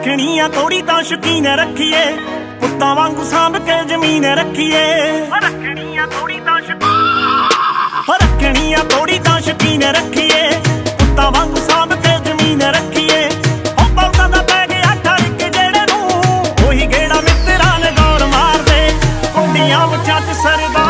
ਰੱਖਣੀ ਆ ਥੋੜੀ ਤਾਂ ਸ਼ਕੀਨ ਰੱਖੀਏ। ਪੁੱਤਾਂ ਵਾਂਗੂ ਸਾਂਭ ਕੇ ਜ਼ਮੀਨ ਰੱਖੀਏ। ਰੱਖਣੀ ਥੋੜੀ ਤਾਂ ਸ਼ਕੀਨ। ਰੱਖੀਏ। ਪੁੱਤਾਂ ਵਾਂਗੂ ਸਾਂਭ ਕੇ ਜ਼ਮੀਨ ਰੱਖੀਏ। ਉਹ ਬੌਤਾਂ ਦਾ ਪੈ ਗਿਆ ਠੜਕ ਜਿਹੜੇ ਨੂੰ। ਉਹੀ ਗੇੜਾ ਮਿੱਤਰਾਂ ਨੇ ਦੌੜ ਮਾਰਦੇ। ਕੁੰਡੀਆਂ ਵਿੱਚ ਸਰਦਾਰ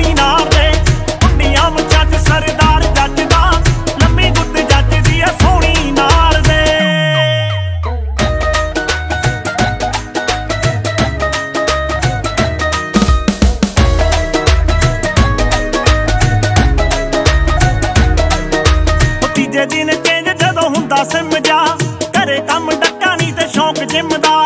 ਜੇ ਦਿਨ ਚੇਂਜ ਜਦੋਂ ਹੁੰਦਾ ਸਿਮ ਜਾ। ਘਰੇ ਕੰਮ ਡੱਕਾ ਨਹੀਂ ਤੇ ਸ਼ੌਂਕ ਜਿੰਮ ਦਾ।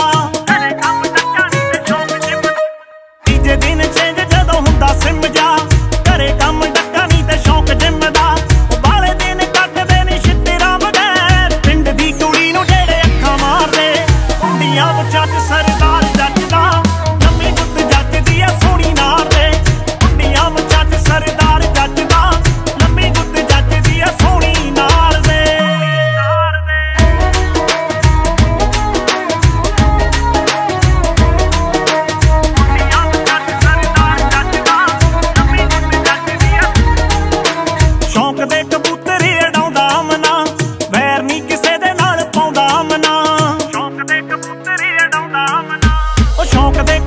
ਸ਼ੌਂਕ ਦੇ